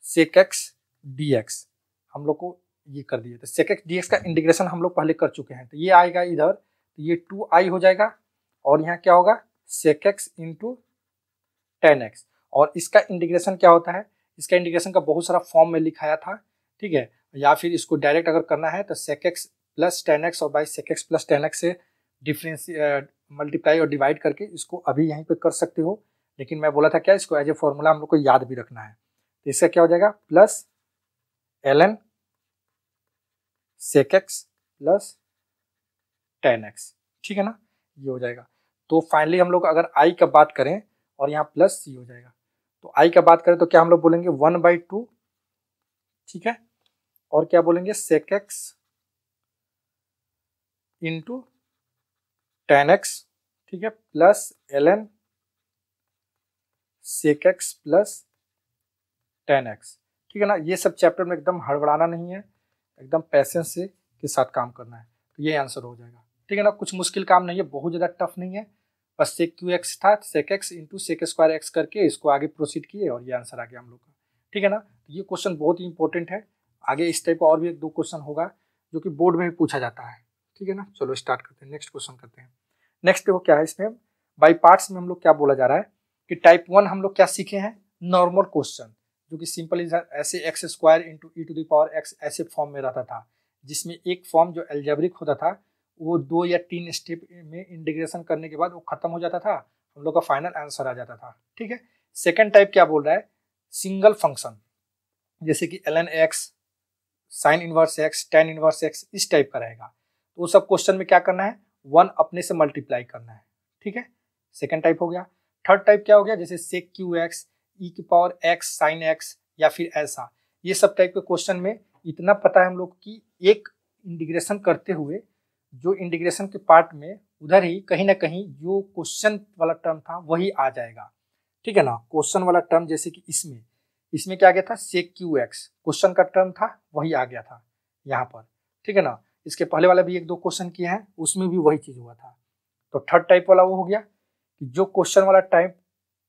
sec x d x हम लोग को ये कर दिए तो सेक एक्स डी एक्स का इंटीग्रेशन हम लोग पहले कर चुके हैं। तो ये आएगा इधर तो ये टू आई हो जाएगा, और यहाँ क्या होगा? Sec x into tan x और इसका इंटीग्रेशन क्या होता है? इसका इंटीग्रेशन का बहुत सारा फॉर्म में लिखाया था, ठीक है? या फिर इसको डायरेक्ट अगर करना है तो sec x plus tan x और by sec x plus tan x से डिफ्रेंस मल्टीप्लाई और डिवाइड करके इसको अभी यहीं पे कर सकते हो। लेकिन मैं बोला था क्या, इसको एज ए फॉर्मूला हम लोग को याद भी रखना है। तो इसका क्या हो जाएगा? Plus n sec x plus tan x ठीक है ना? ये हो जाएगा। तो फाइनली हम लोग अगर आई का बात करें और यहाँ प्लस सी हो जाएगा। तो आई का बात करें तो क्या हम लोग बोलेंगे? वन बाई टू ठीक है? और क्या बोलेंगे? Sec x into tan x ठीक है? Plus l n sec x plus tan x ठीक है ना, ये सब चैप्टर में एकदम हड़बड़ाना नहीं है, एकदम पैसेंस से के साथ काम करना है। तो ये आंसर हो जाएगा। ठीक है ना, कुछ मुश्किल काम नहीं है, बहुत ज़्यादा टफ नहीं है। बस सेक क्यू एक्स था sec x into sec square x करके इसको आगे प्रोसीड किए और ये आंसर आ गया हम लोग का। ठीक है ना तो ये क्वेश्चन बहुत ही इंपॉर्टेंट है। आगे इस टाइप का और भी एक दो क्वेश्चन होगा, जो कि बोर्ड में भी पूछा जाता है। ठीक है ना, चलो स्टार्ट करते हैं नेक्स्ट क्वेश्चन करते हैं। नेक्स्ट देखो क्या है इसमें बाई पार्ट्स में हम लोग क्या बोला जा रहा है कि टाइप वन हम लोग क्या सीखे हैं? नॉर्मल क्वेश्चन जो कि सिंपल ऐसे x square into e to the power x ऐसे फॉर्म में रहता था, जिसमें एक फॉर्म जो एल्जेब्रिक होता था, वो दो या तीन स्टेप में इंटीग्रेशन करने के बाद वो खत्म हो जाता था, हम लोग का फाइनल आंसर आ जाता था, ठीक है? सेकेंड टाइप क्या बोल रहा है? सिंगल फ़ंक्शन जैसे कि l n x sine inverse x tan inverse x इस टाइप का रहेगा। तो वो सब क्वेश्चन में क्या करना है? वन अपने से मल्टीप्लाई करना है, ठीक है? सेकेंड टाइप हो गया। थर्ड टाइप क्या हो गया? जैसे सेक क्यू एक्स ई की पावर एक्स साइन एक्स या फिर ऐसा। ये सब टाइप के क्वेश्चन में इतना पता है हम लोग की एक इंटीग्रेशन करते हुए, जो इंटीग्रेशन के पार्ट में, उधर ही कहीं ना कहीं जो क्वेश्चन वाला टर्म था, वही आ जाएगा। ठीक है ना? क्वेश्चन वाला टर्म जैसे कि इसमें। इसमें क्या आ गया था? सेक क्यू एक्स क्वेश्चन का टर्म था, वही आ गया था, यहाँ पर। ठीक है ना? इसके पहले वाला भी एक दो क्वेश्चन किए हैं, उसमें भी वही चीज़ हुआ था। तो थर्ड टाइप वाला वो हो गया कि जो क्वेश्चन वाला टाइप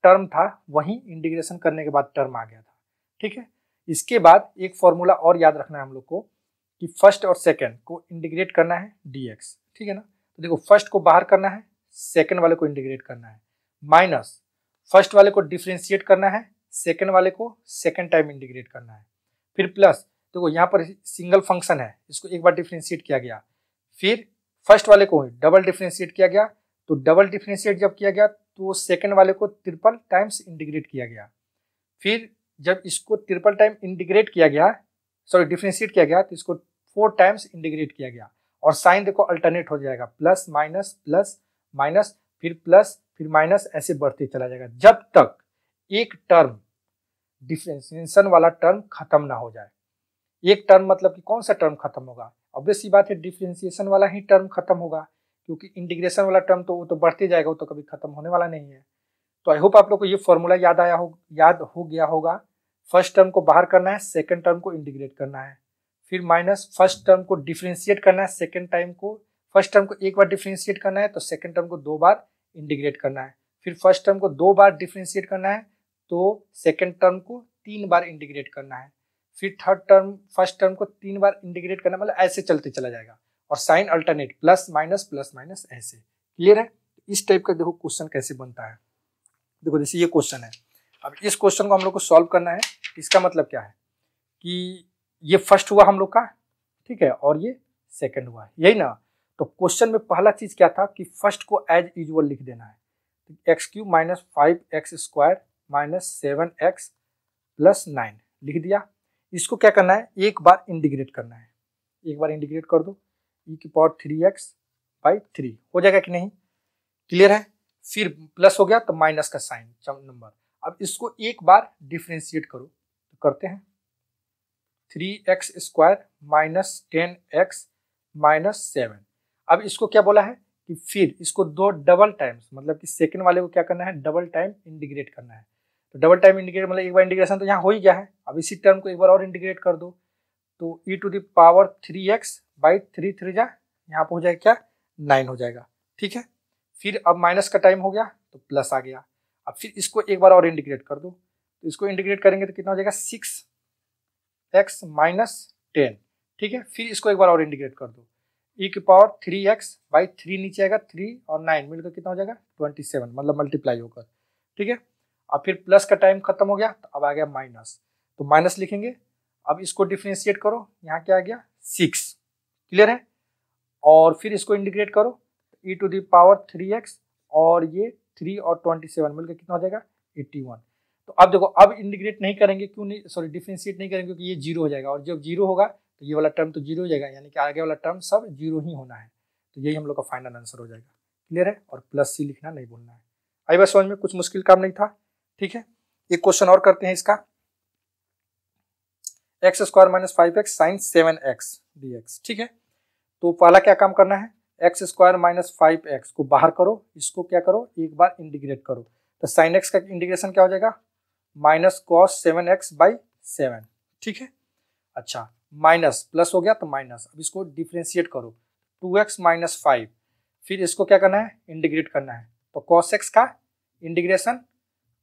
टर्म था, वही इंटीग्रेशन करने के बाद टर्म आ गया था। ठीक है? इसके बाद एक फॉर्मूला और याद रखना है हम लोग को कि फ़र्स्ट और सेकंड को इंटीग्रेट करना है डीएक्स ठीक है ना? तो देखो फ़र्स्ट को बाहर करना है सेकंड वाले को इंटीग्रेट करना है। माइनस फ़र्स्ट वाले को डिफ्रेंशिएट करना है सेकंड वाले को सेकंड टाइम इंटीग्रेट करना है। फिर प्लस देखो, यहाँ पर सिंगल फ़ंक्शन है, इसको एक बार डिफ्रेंशिएट किया गया। फिर फ़र्स्ट वाले को डबल डिफ्रेंशिएट किया गया तो डबल डिफ्रेंशिएट जब किया गया तो सेकंड वाले को ट्रिपल टाइम्स इंटीग्रेट किया गया। फिर जब इसको ट्रिपल टाइम इंटीग्रेट किया गया सॉरी डिफ्रेंशिएट किया गया तो इसको फोर टाइम्स इंटीग्रेट किया गया। और साइन देखो अल्टरनेट हो जाएगा प्लस माइनस प्लस माइनस फिर प्लस फिर माइनस ऐसे बढ़ते चला जाएगा। जब तक एक टर्म डिफ्रेंशिएशन वाला टर्म खत्म ना हो जाए। एक टर्म मतलब कि कौन सा टर्म खत्म होगा? ऑब्वियस बात है डिफ्रेंशिएशन वाला ही टर्म खत्म होगा। क्योंकि इंटीग्रेशन वाला टर्म तो वो तो बढ़ते जाएगा, वो तो कभी खत्म होने वाला नहीं है। तो आई होप आप लोग को ये फॉर्मूला याद आया हो, याद हो गया होगा। फ़र्स्ट टर्म को बाहर करना है सेकेंड टर्म को इंटीग्रेट करना है। फिर माइनस फ़र्स्ट टर्म को डिफ्रेंशिएट करना है सेकेंड टाइम को फ़र्स्ट टर्म को एक बार डिफ्रेंशिएट करना है तो सेकेंड टर्म को दो बार इंटीग्रेट करना है। फिर फ़र्स्ट टर्म को दो बार डिफ्रेंशिएट करना है तो सेकेंड टर्म को तीन बार इंटीग्रेट करना है। फिर थर्ड टर्म फ़र्स्ट टर्म को तीन बार इंटीग्रेट करना मतलब ऐसे चलते चला जाएगा। और sign alternate, plus minus plus minus ऐसे। क्लियर है? इस टाइप का देखो क्वेश्चन कैसे बनता है। देखो, जैसे ये क्वेश्चन है। अब इस क्वेश्चन को हम लोग को सॉल्व करना है। इसका मतलब क्या है? कि ये फ़र्स्ट हुआ हम लोग का, ठीक है? और ये सेकंड हुआ। यही ना? तो क्वेश्चन में पहला चीज़ क्या था कि फ़र्स्ट को एज यूजल लिख देना है। X cube minus five x square minus seven x plus nine लिख दिया। इसको क्या करना है? एक बार इंटीग्रेट करना है। एक बार इंटीग्रेट कर दो। ई e की power three x by three हो जाएगा कि नहीं? क्लियर है? फिर प्लस हो गया तो माइनस का साइन नंबर अब इसको एक बार डिफ्रेंशिएट करो। तो करते हैं। Three x square minus ten x minus seven अब इसको क्या बोला है? कि फिर इसको दो डबल टाइम्स मतलब कि सेकेंड वाले को क्या करना है? डबल टाइम इंटीग्रेट करना है। तो डबल टाइम इंटीग्रेट मतलब एक बार इंटीग्रेशन तो यहाँ हो ही गया है। अब इसी टर्म को एक बार और इंटीग्रेट कर दो। तो e to the power three x by three three जा, यहाँ पर हो जाएगा क्या? नाइन हो जाएगा। ठीक है? फिर अब माइनस का टाइम हो गया तो प्लस आ गया। अब फिर इसको एक बार और इंटीग्रेट कर दो। तो इसको इंटीग्रेट करेंगे तो कितना हो जाएगा? सिक्स एक्स माइनस टेन ठीक है? फिर इसको एक बार और इंटीग्रेट कर दो। ई e की power three x by three नीचे आएगा थ्री और नाइन मिलकर कितना हो जाएगा? ट्वेंटी सेवन मतलब मल्टीप्लाई होकर। ठीक है? अब फिर प्लस का टाइम खत्म हो गया तो अब आ गया माइनस तो माइनस लिखेंगे। अब इसको डिफ्रेंशिएट करो। यहाँ क्या आ गया? सिक्स क्लियर है? और फिर इसको इंटीग्रेट करो। E to the power three x और ये थ्री और ट्वेंटी सेवन मिलकर कितना हो जाएगा? एट्टी वन तो अब देखो, अब इंटीग्रेट नहीं करेंगे, क्यों नहीं सॉरी डिफ्रेंशिएट नहीं करेंगे, क्योंकि ये ज़ीरो हो जाएगा। और जब ज़ीरो होगा तो ये वाला टर्म तो ज़ीरो हो जाएगा, यानी कि आगे वाला टर्म सब ज़ीरो ही होना है। तो यही हम लोग का फाइनल आंसर हो जाएगा। क्लियर है? और प्लस सी लिखना नहीं बोलना है। आई बस समझ में कुछ मुश्किल काम नहीं था? ठीक है? एक क्वेश्चन और करते हैं इसका। X square minus five x sine seven x d x ठीक है? तो पहला क्या काम करना है? X square minus five x को बाहर करो, इसको क्या करो? एक बार इंटीग्रेट करो। तो साइन एक्स का इंटीग्रेशन क्या हो जाएगा? Minus cos seven x by seven, ठीक है? अच्छा माइनस, प्लस हो गया तो माइनस। अब इसको डिफ्रेंशिएट करो। टू एक्स माइनस फाइव, फिर इसको क्या करना है? इंटीग्रेट करना है। तो कॉस एक्स का इंटीग्रेशन,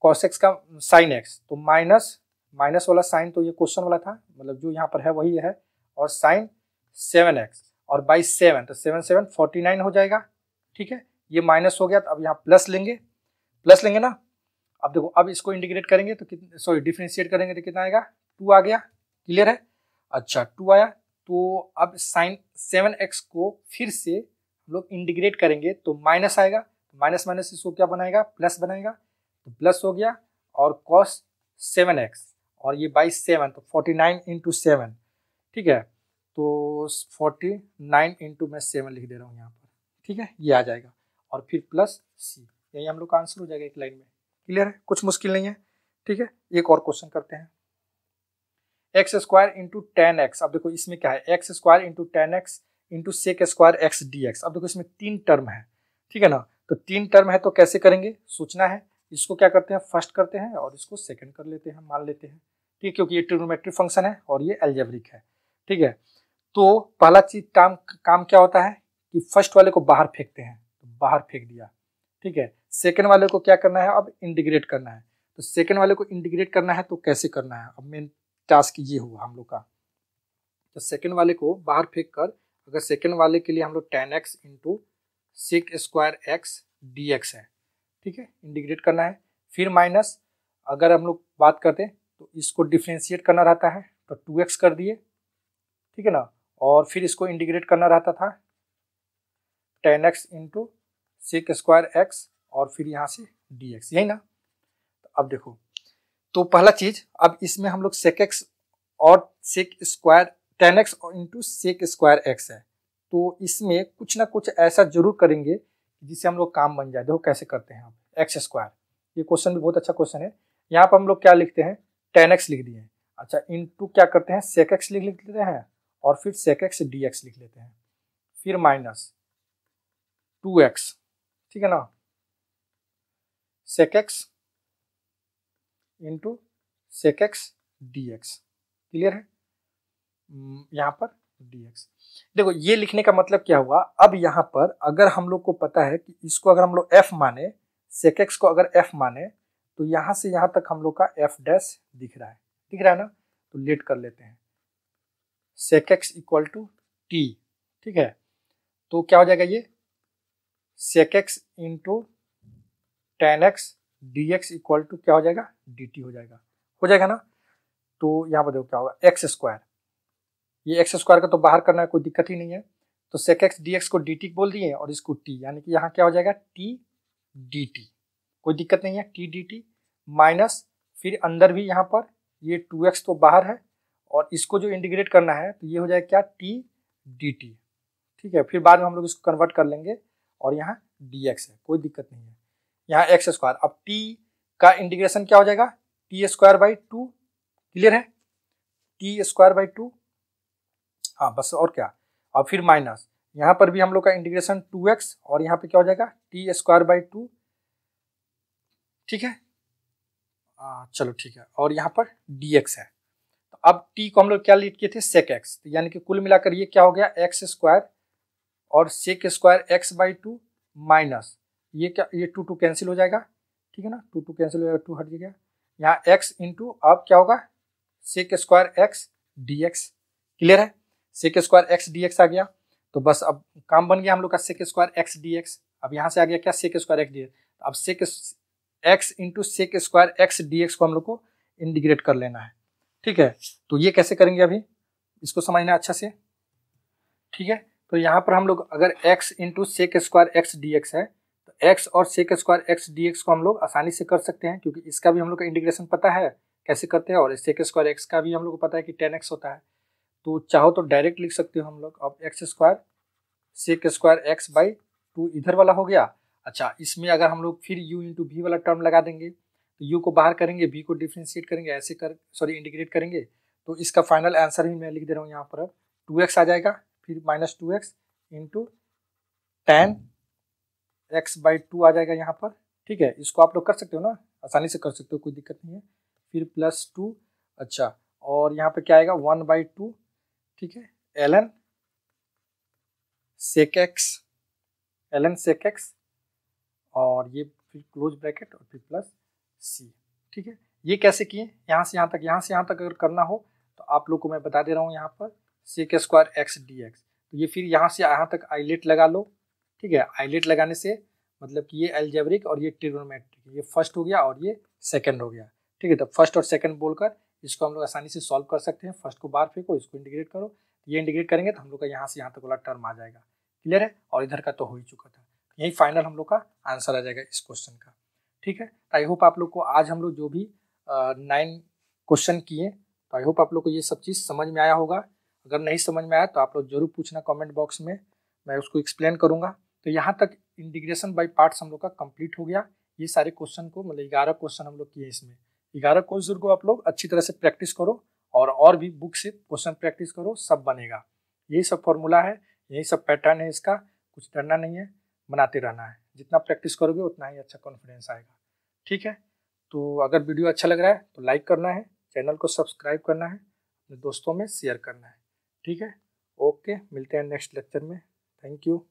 कॉस एक्स का साइन एक्स तो माइनस माइनस वाला साइन तो ये क्वेश्चन वाला था मतलब जो यहाँ पर है वही है, और साइन सेवन एक्स, और बाई सेवन तो सेवन सेवन फोर्टी नाइन हो जाएगा, ठीक है? ये माइनस हो गया तो अब यहाँ प्लस लेंगे प्लस लेंगे ना? अब देखो, अब इसको इंटीग्रेट करेंगे तो कितने सॉरी, डिफ्रेंशिएट करेंगे तो कितना आएगा? टू आ गया, क्लियर है? अच्छा टू आया तो अब साइन सेवन एक्स को फिर से हम लोग इंटीग्रेट करेंगे तो माइनस आएगा माइनस माइनस इसको क्या बनाएगा? प्लस बनाएगा तो प्लस हो गया, और कॉस सेवन एक्स और ये बाई सेवन तो फोर्टी नाइन इंटू सेवन, ठीक है? तो फोर्टी नाइन इंटू मैं सेवन लिख दे रहा हूँ यहाँ पर, ठीक है? ये आ जाएगा। और फिर प्लस सी यही हम लोग का आंसर हो जाएगा एक लाइन में। क्लियर है? कुछ मुश्किल नहीं है, ठीक है? एक और क्वेश्चन करते हैं। X square into tan x अब देखो इसमें क्या है? X square into tan x into sec square x d x अब देखो इसमें तीन टर्म है, ठीक है ना? तो तीन टर्म है तो कैसे करेंगे? सोचना है। इसको क्या करते हैं? फ़र्स्ट करते हैं और इसको सेकंड कर लेते हैं, मान लेते हैं। ठीक है, क्योंकि ये ट्रिग्नोमेट्रिक फ़ंक्शन है और ये एल्जेब्रिक है, ठीक है। तो पहला चीज़ काम काम क्या होता है कि फ़र्स्ट वाले को बाहर फेंकते हैं तो बाहर फेंक दिया, ठीक है। सेकेंड वाले को क्या करना है, अब इंटीग्रेट करना है तो सेकेंड वाले को इंटीग्रेट करना है तो कैसे करना है, अब मेन टास्क ये हुआ हम लोग का। तो सेकेंड वाले को बाहर फेंक कर अगर सेकेंड वाले के लिए हम लोग tan x into six square x d x है, ठीक है, इंटीग्रेट करना है, फिर माइनस, अगर हम लोग बात करते हैं तो इसको डिफ्रेंशिएट करना रहता है तो टू एक्स कर दिए, ठीक है ना? और फिर इसको इंटीग्रेट करना रहता था tan x into sec square x और फिर यहाँ से डी एक्स यही ना? तो अब देखो तो पहला चीज़, अब इसमें हम लोग सेक एक्स और sec square tan x into sec square x है। तो इसमें कुछ ना कुछ ऐसा ज़रूर करेंगे जिससे हम लोग काम बन जाए। देखो कैसे करते हैं हम एक्स स्क्वायर ये क्वेश्चन भी बहुत अच्छा क्वेश्चन है। यहाँ पर हम लोग क्या लिखते हैं? टेन एक्स लिख दिए अच्छा इन टू क्या करते हैं? सेक एक्स लिख लेते हैं और फिर सेक एक्स डी एक्स लिख लेते हैं। फिर माइनस टू एक्स ठीक है ना? Sec x into sec x d x clear है? Hmm, यहाँ पर डी एक्स देखो ये लिखने का मतलब क्या हुआ? अब यहाँ पर अगर हम लोग को पता है कि इसको अगर हम लोग एफ़ माने सेक एक्स को अगर एफ़ माने तो यहाँ से यहाँ तक हम लोग का एफ़ डैश दिख रहा है। दिख रहा है ना? तो लेट कर लेते हैं। Sec x equal to t ठीक है? तो क्या हो जाएगा ये? Sec x into tan x d x equal to क्या हो जाएगा? डी टी हो जाएगा। हो जाएगा ना? तो यहाँ पर देखो क्या होगा। एक्स स्क्वायर ये एक्स स्क्वायर का तो बाहर करना है, कोई दिक्कत ही नहीं है। तो सेक एक्स डी एक्स को डी टी बोल दिए और इसको टी यानी कि यहाँ क्या हो जाएगा? टी डी टी कोई दिक्कत नहीं है टी डी टी माइनस फिर अंदर भी यहाँ पर ये टू एक्स तो बाहर है और इसको जो इंटीग्रेट करना है तो ये हो जाएगा क्या? टी डी टी ठीक है, फिर बाद में हम लोग इसको कन्वर्ट कर लेंगे और यहाँ डी एक्स है, कोई दिक्कत नहीं है। यहाँ एक्स स्क्वायर अब टी का इंटीग्रेशन क्या हो जाएगा? T square by two clear है? टी स्क्वायर बाई टू हाँ बस और क्या? और फिर माइनस यहाँ पर भी हम लोग का इंटीग्रेशन टू एक्स और यहाँ पे क्या हो जाएगा? टी स्क्वायर बाई टू ठीक है? आ, चलो ठीक है। और यहाँ पर डी एक्स है। तो अब टी को हम लोग क्या लिख किए थे? सेक एक्स तो यानी कि कुल मिलाकर ये क्या हो गया? एक्स स्क्वायर और sec square x by two minus ये क्या ये टू टू कैंसिल हो जाएगा। ठीक है ना? टू टू कैंसिल हो जाएगा टू हट गया। यहाँ एक्स इंटू अब क्या होगा? Sec square x d x clear है? Sec square x d x आ गया। तो बस अब काम बन गया हम लोग का sec square x d x अब यहाँ से आ गया क्या? Sec square x d x अब sec x into sec square x d x को हम लोग को इंटीग्रेट कर लेना है। ठीक है? तो ये कैसे करेंगे अभी? इसको समझना अच्छा से। ठीक है? तो यहाँ पर हम लोग अगर x into sec square x d x है तो x और sec square x d x को हम लोग आसानी से कर सकते हैं, क्योंकि इसका भी हम लोग का इंटीग्रेशन पता है कैसे करते हैं, और सेक स्क्वायर एक्स का भी हम लोग को पता है कि टेन एक्स होता है। तो चाहो तो डायरेक्ट लिख सकते हो हम लोग, अब x square sec square x by two इधर वाला हो गया अच्छा इसमें अगर हम लोग फिर यू इंटू वी वाला टर्म लगा देंगे तो यू को बाहर करेंगे बी को डिफ्रेंशिएट करेंगे, ऐसे कर सॉरी इंटीग्रेट करेंगे तो इसका फाइनल आंसर भी मैं लिख दे रहा हूँ यहाँ पर। टू एक्स आ जाएगा, फिर minus two x into tan x by two आ जाएगा यहाँ पर, ठीक है? इसको आप लोग कर सकते हो ना? आसानी से कर सकते हो, कोई दिक्कत नहीं है। फिर प्लस टू अच्छा और यहाँ पे क्या आएगा? वन बाई टू ठीक है? L n sec x l n sec x और ये फिर क्लोज ब्रैकेट और फिर प्लस सी ठीक है? ये कैसे किए? यहाँ से यहाँ तक, यहाँ से यहाँ तक अगर करना हो तो आप लोग को मैं बता दे रहा हूँ यहाँ पर sec square x d x तो ये फिर यहाँ से यहाँ तक आईलेट लगा लो। ठीक है? आईलेट लगाने से मतलब कि ये एल्जेब्रिक और ये ट्रिग्नोमेट्रिक ये फ़र्स्ट हो गया और ये सेकेंड हो गया। ठीक है? तो फ़र्स्ट और सेकेंड बोलकर इसको हम लोग आसानी से सॉल्व कर सकते हैं। फ़र्स्ट को बाहर फेंको, इसको इंटीग्रेट करो। ये इंटीग्रेट करेंगे तो हम लोग का यहाँ से यहाँ तक वाला टर्म आ जाएगा। क्लियर है? और इधर का तो हो ही चुका था। यही फाइनल हम लोग का आंसर आ जाएगा इस क्वेश्चन का। ठीक है? तो आई होप आप लोग को आज हम लोग जो भी नाइन क्वेश्चन किए तो आई होप आप लोग को ये सब चीज़ समझ में आया होगा। अगर नहीं समझ में आया तो आप लोग ज़रूर पूछना कमेंट बॉक्स में, मैं उसको एक्सप्लेन करूँगा। तो यहाँ तक इंटीग्रेशन बाई पार्ट्स हम लोग का कंप्लीट हो गया। ये सारे क्वेश्चन को मतलब ग्यारह क्वेश्चन हम लोग किए इसमें। ग्यारह क्वेश्चन को आप लोग अच्छी तरह से प्रैक्टिस करो, और और भी बुक से क्वेश्चन प्रैक्टिस करो, सब बनेगा। यही सब फॉर्मूला है, यही सब पैटर्न है इसका, कुछ डरना नहीं है। बनाते रहना है। जितना प्रैक्टिस करोगे, उतना ही अच्छा कॉन्फिडेंस आएगा। ठीक है? तो अगर वीडियो अच्छा लग रहा है तो लाइक करना है चैनल को सब्सक्राइब करना है, अपने दोस्तों में शेयर करना है। ठीक है? ओके मिलते हैं नेक्स्ट लेक्चर में। Thank you